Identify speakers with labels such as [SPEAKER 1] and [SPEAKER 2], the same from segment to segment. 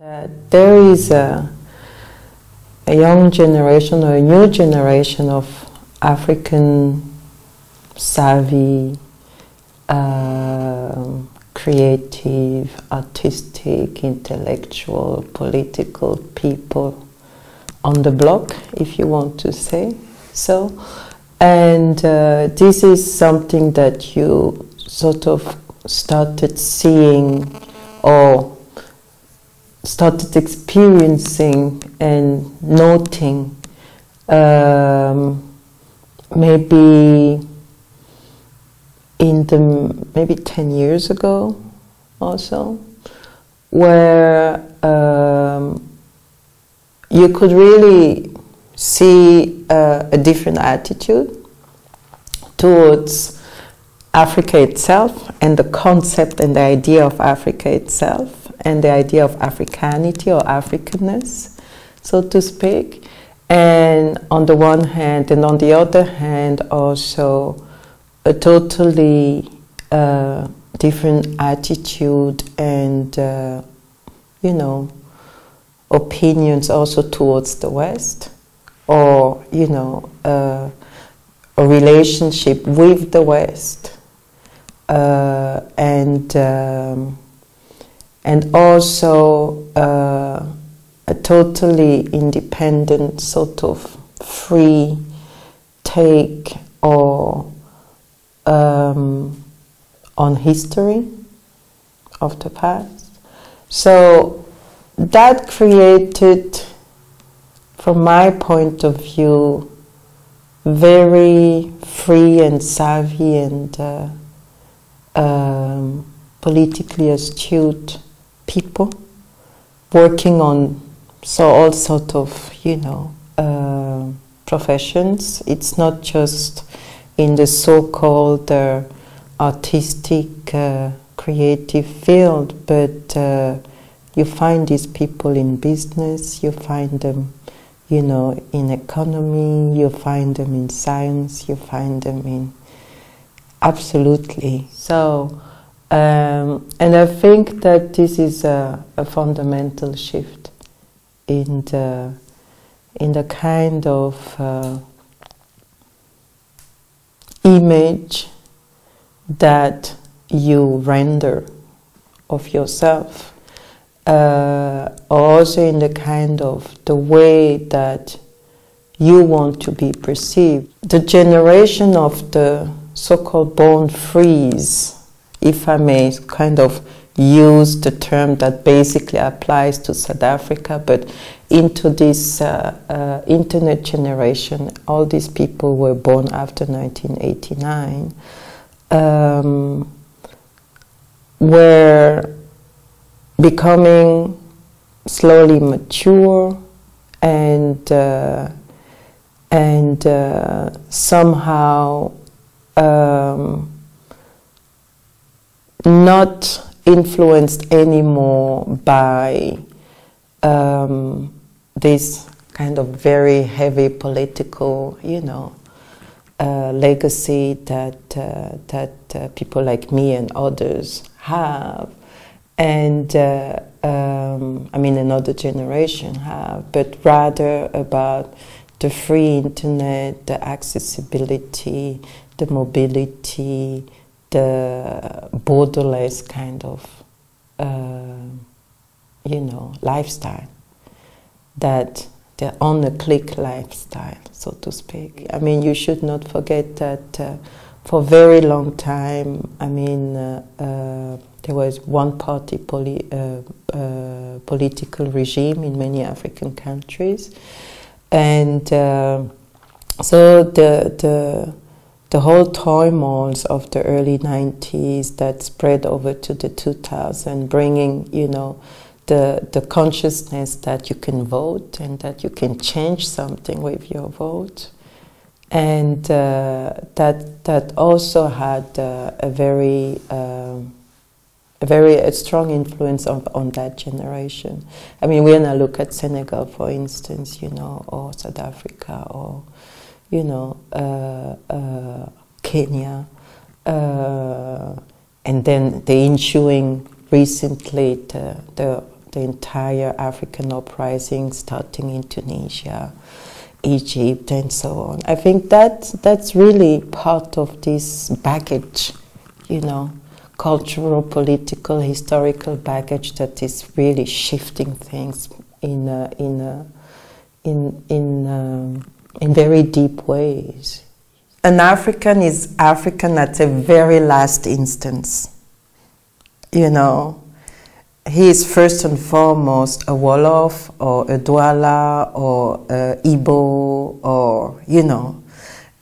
[SPEAKER 1] That there is a, a young generation or a new generation of African savvy, uh, creative, artistic, intellectual, political people on the block, if you want to say so. And uh, this is something that you sort of started seeing or started experiencing and noting um, maybe in the maybe 10 years ago or so where um, you could really see uh, a different attitude towards Africa itself and the concept and the idea of Africa itself and the idea of Africanity or Africanness, so to speak. And on the one hand, and on the other hand, also a totally uh, different attitude and, uh, you know, opinions also towards the West, or, you know, uh, a relationship with the West. Uh, and um, and also uh, a totally independent sort of free take or um, on history of the past. So that created, from my point of view, very free and savvy and uh, um, politically astute people working on so all sort of you know uh, professions. It's not just in the so-called uh, artistic, uh, creative field, but uh, you find these people in business. You find them, you know, in economy. You find them in science. You find them in absolutely so. Um, and I think that this is a, a, fundamental shift in the, in the kind of uh, image that you render of yourself. Uh, also in the kind of the way that you want to be perceived. The generation of the so-called born frees if I may kind of use the term that basically applies to South Africa, but into this uh, uh, internet generation, all these people were born after 1989, um, were becoming slowly mature and uh, and uh, somehow um, not influenced anymore by um, this kind of very heavy political, you know, uh, legacy that uh, that uh, people like me and others have, and uh, um, I mean another generation have, but rather about the free internet, the accessibility, the mobility, the borderless kind of, uh, you know, lifestyle. That the on the click lifestyle, so to speak. I mean, you should not forget that uh, for a very long time, I mean, uh, uh there was one party poli uh, uh, political regime in many African countries. And so the, the the whole turmoils of the early 90s that spread over to the 2000s, bringing, you know, the, the consciousness that you can vote and that you can change something with your vote. And uh, that, that also had uh, a very, uh, a very a strong influence on, on that generation. I mean, when I look at Senegal, for instance, you know, or South Africa, or you know, uh, uh, Kenya, uh, and then the ensuing recently the, the, the entire African uprising starting in Tunisia, Egypt, and so on. I think that that's really part of this baggage, you know, cultural, political, historical baggage that is really shifting things in a, in a, in in um, in very deep ways. An African is African at the very last instance. You know, he is first and foremost a Wolof or a Douala or a Igbo or, you know,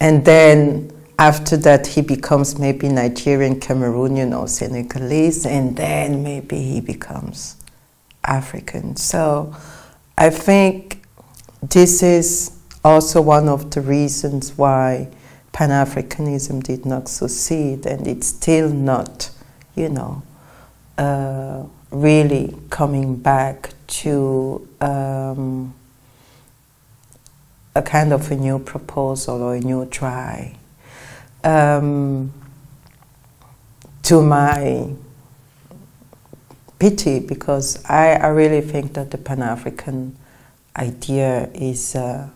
[SPEAKER 1] and then after that he becomes maybe Nigerian, Cameroonian or Senegalese and then maybe he becomes African. So I think this is also one of the reasons why Pan Africanism did not succeed, and it's still not, you know, uh, really coming back to um, a kind of a new proposal or a new try. Um, to my pity, because I, I, really think that the Pan African idea is uh,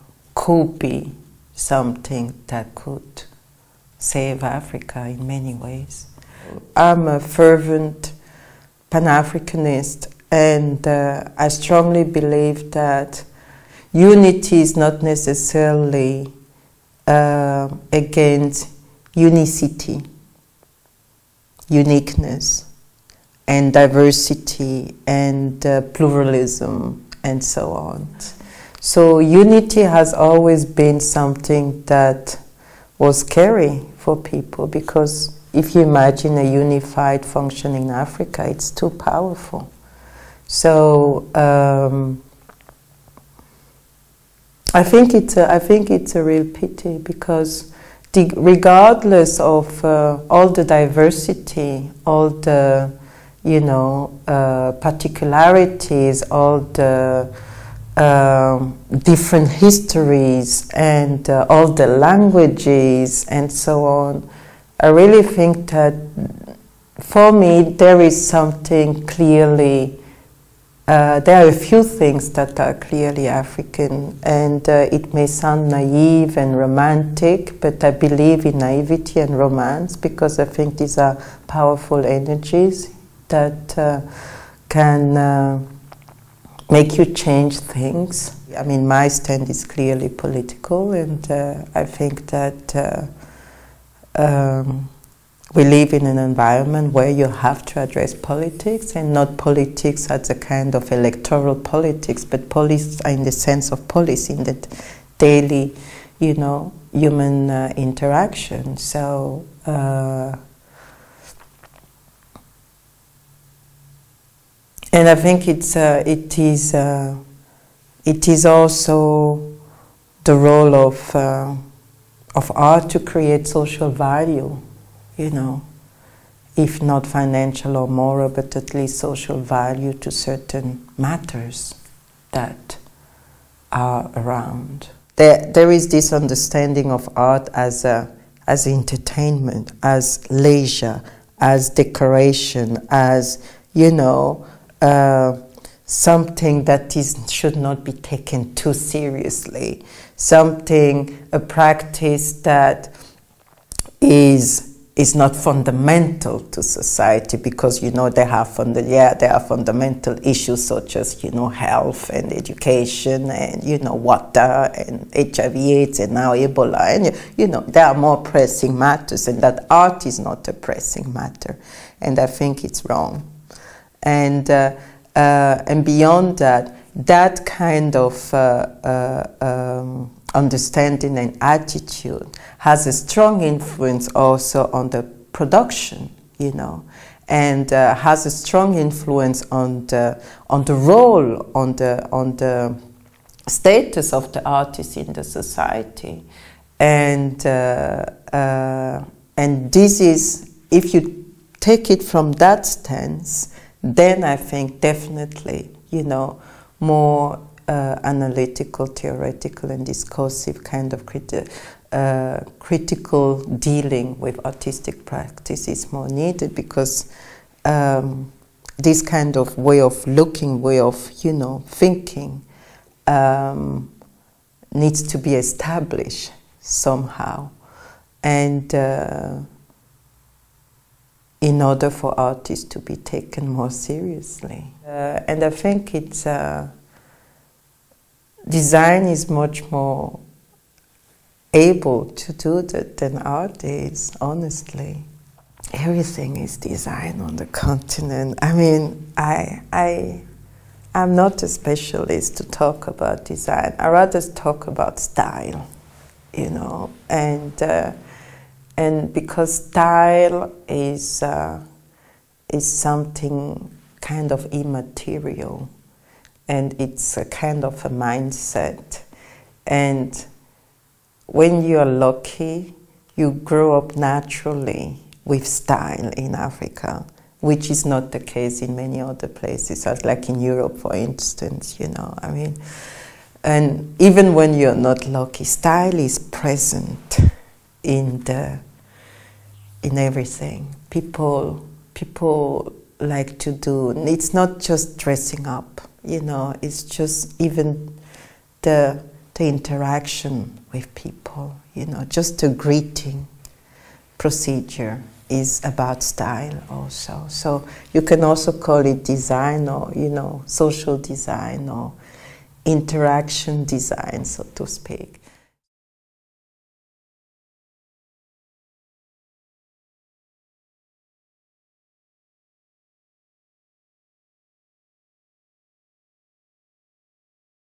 [SPEAKER 1] could be something that could save Africa in many ways. I'm a fervent Pan Africanist, and uh, I strongly believe that unity is not necessarily uh, against unicity, uniqueness, and diversity, and uh, pluralism, and so on. So unity has always been something that was scary for people because if you imagine a unified functioning Africa, it's too powerful. So um, I think it's a, I think it's a real pity because regardless of uh, all the diversity, all the you know uh, particularities, all the um, different histories and uh, all the languages and so on, I really think that for me there is something clearly, uh, there are a few things that are clearly African, and uh, it may sound naive and romantic, but I believe in naivety and romance because I think these are powerful energies that uh, can uh, make you change things. I mean, my stand is clearly political, and uh, I think that uh, um, we live in an environment where you have to address politics, and not politics as a kind of electoral politics, but politics in the sense of policy, in the daily, you know, human uh, interaction. So. And I think it's uh, it is uh, it is also the role of uh, of art to create social value, you know, if not financial or moral, but at least social value to certain matters that are around. There, there is this understanding of art as a, as entertainment, as leisure, as decoration, as you know uh, something that is, should not be taken too seriously, something, a practice that is is not fundamental to society because you know they have funda- yeah there are fundamental issues such as you know health and education and you know water and HIV/AIDS and now Ebola and you know there are more pressing matters and that art is not a pressing matter. And I think it's wrong and uh, uh, and beyond that, that kind of uh, um, understanding and attitude has a strong influence also on the production, you know, and uh, has a strong influence on the on the role on the on the status of the artist in the society, and uh, uh, and this is if you take it from that stance, then I think definitely, you know, more uh, analytical, theoretical, and discursive kind of criti uh, critical dealing with artistic practice is more needed because um, this kind of way of looking, way of you know thinking, um, needs to be established somehow, and uh, in order for artists to be taken more seriously, uh, and I think it's uh, design is much more able to do that than art is, honestly everything is design on the continent. I mean, I, I, I'm not a specialist to talk about design. I rather talk about style, you know, and uh, and because style is uh, is something kind of immaterial, and it's a kind of a mindset, and when you're lucky, you grow up naturally with style in Africa, which is not the case in many other places, like in Europe, for instance, you know, I mean, and even when you're not lucky, style is present in the, in everything. People, people like to do, it's not just dressing up, you know, it's just even the, the interaction with people, you know, just a greeting procedure is about style also. So you can also call it design or, you know, social design or interaction design, so to speak.